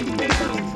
Música